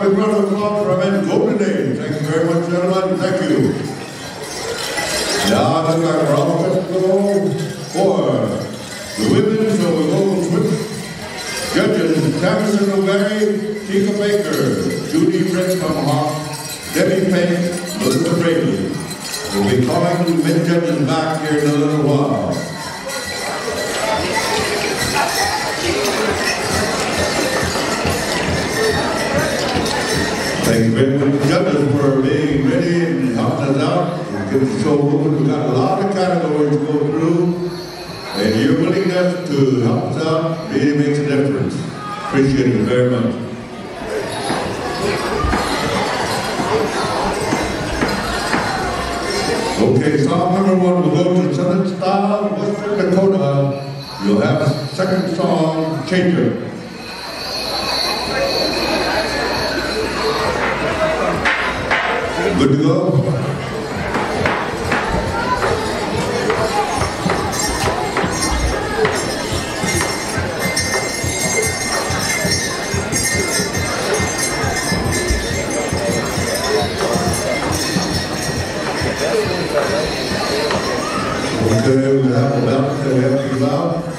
Now we've got a clock from Ed Goldendane. Thank you very much, gentlemen. Thank you. Now look like round for the women, of the Golden switch. Judges, Tamsin O'Berry, Tika Baker, Judy Brett from Hawk, Debbie Payne, Melissa Brady. We'll be calling the mid-judges back here in a little while. Thank you very much, judges, for being ready and helping us out. and Give us moving. We've got a lot of categories to go through. And your willingness to help us out really makes a difference. Appreciate it very much. Okay, song number one will go to Southern Style, Western Dakota. You'll have a second song, Changer. Good to go? Okay,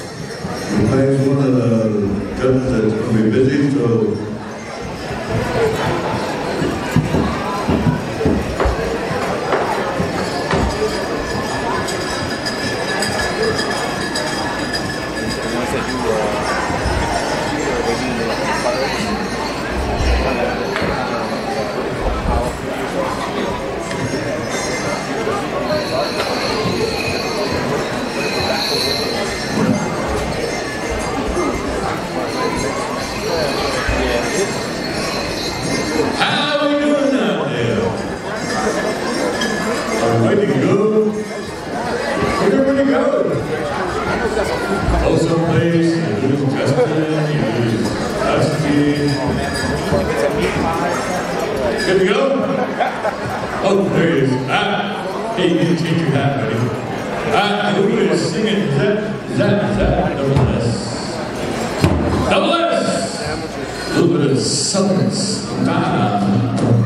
Everybody good? Where'd everybody go? Oh, someplace, you lose Justin, lose Dusty. Good to go? Oh, there he is. Ah, hey, you to change your hat, buddy. Ah, who is singing? Is that, is that, is that double S? Double S! A little bit of sullenness. Ah.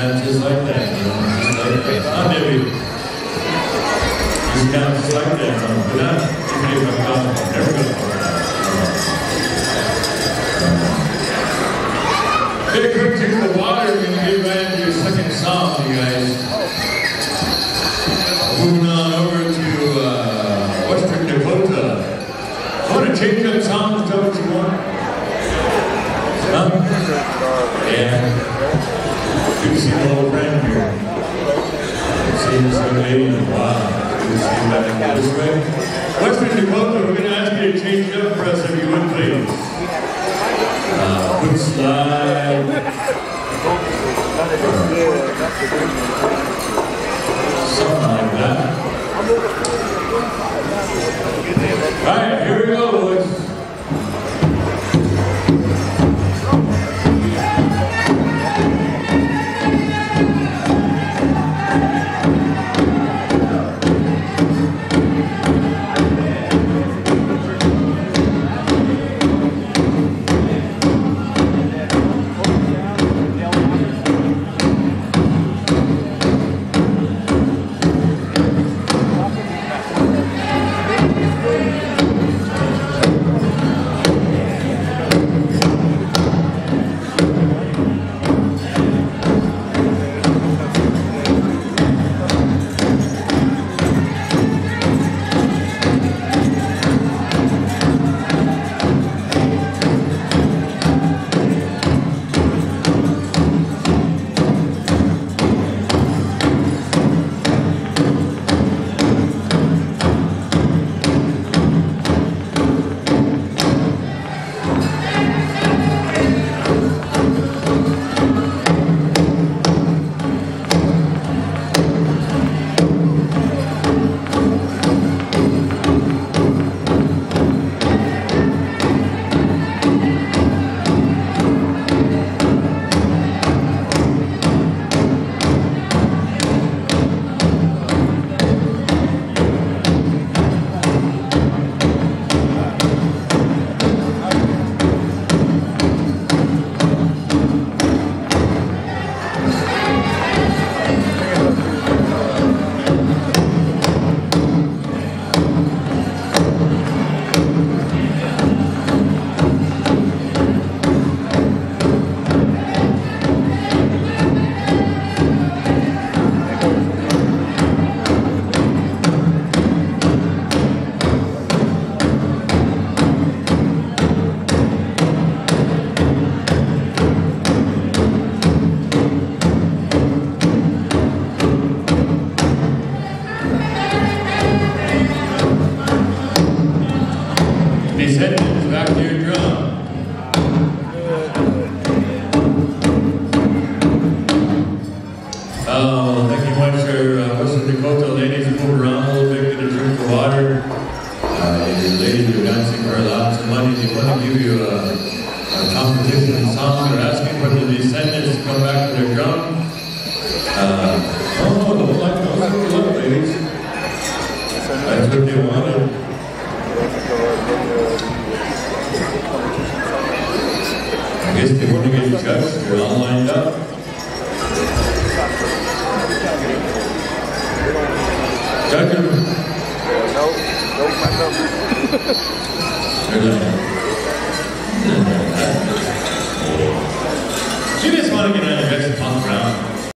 Just like that, you know, just like that. Used to dance just like that, you but if I'm talking, never Take a water and get right your second song, you guys. Moving on over to uh, Western Dakota. I want to change up songs, what you want? Huh? Yeah. To see an old friend here. See this young lady in a while. Good see you back this way. Western Dakota, we're going to ask you to change it up for us if you would, please. Uh, foot slide. Something like that. All right, here we go, Oh, thank you much for uh, Western Dakota ladies who move around a little bit, get a drink of water. Uh, ladies are dancing for lots of money. They want to give you a, a competition song. They're asking for the descendants to come back to their drum. Uh, oh, don't like those. Good luck, ladies. That's what they wanted. I guess they want to get judged. They're all lined up. Judge